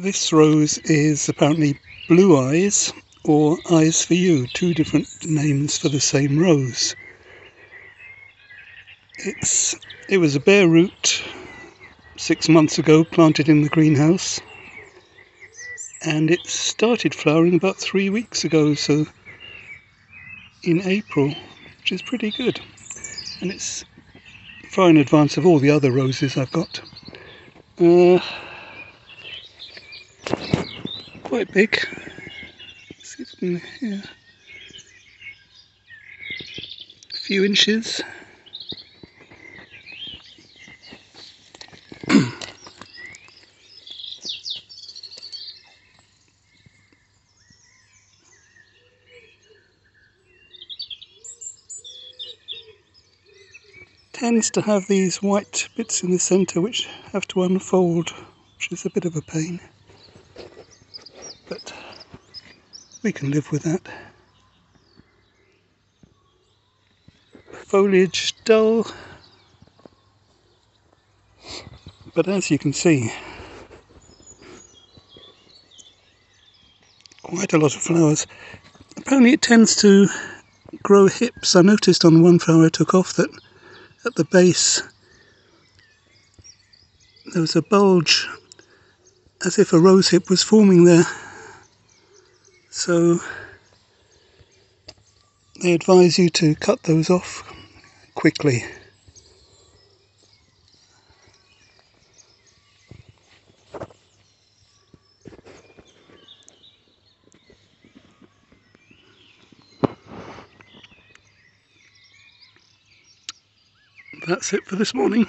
This rose is apparently Blue Eyes or Eyes for You, two different names for the same rose. It's it was a bare root six months ago planted in the greenhouse and it started flowering about three weeks ago so in April which is pretty good and it's far in advance of all the other roses I've got. Uh, quite big. Let's see if can hear. A few inches. tends to have these white bits in the centre which have to unfold, which is a bit of a pain but we can live with that. Foliage dull, but as you can see, quite a lot of flowers. Apparently it tends to grow hips. I noticed on one flower I took off that at the base there was a bulge as if a rose hip was forming there. So they advise you to cut those off quickly. That's it for this morning.